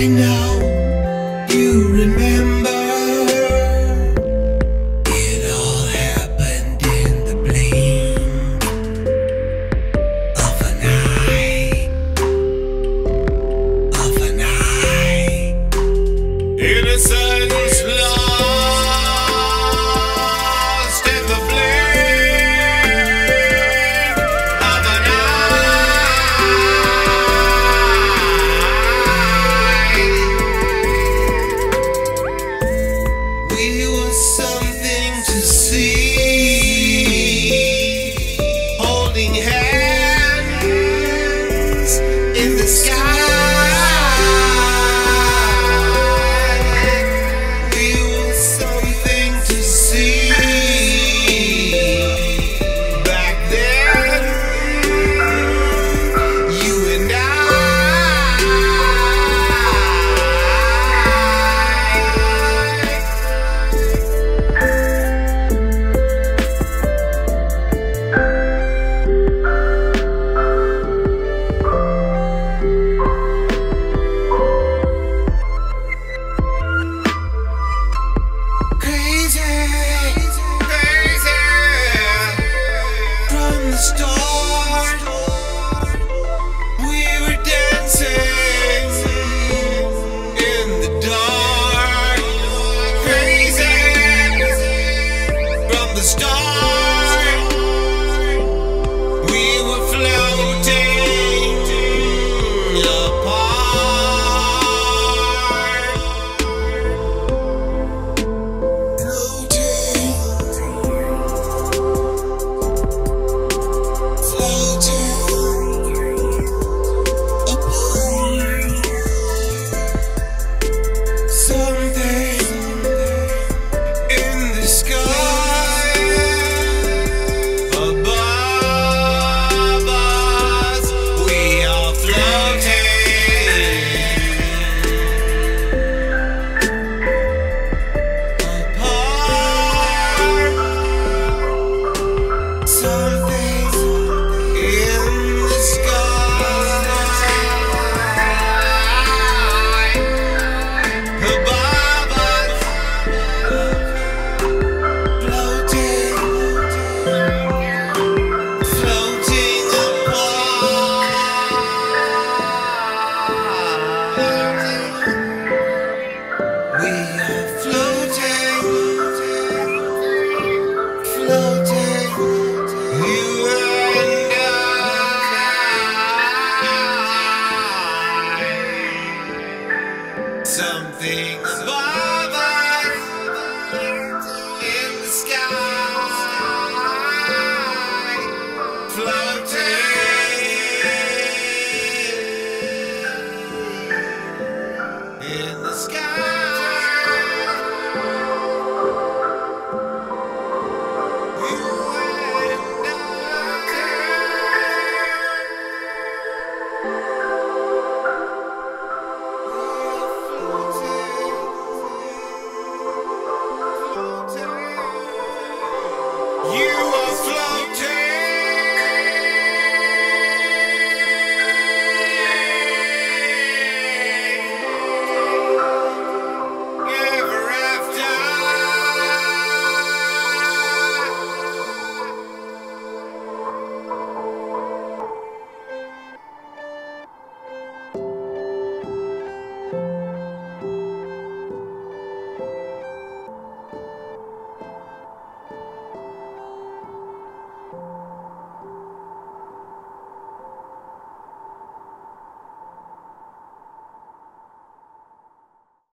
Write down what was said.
I know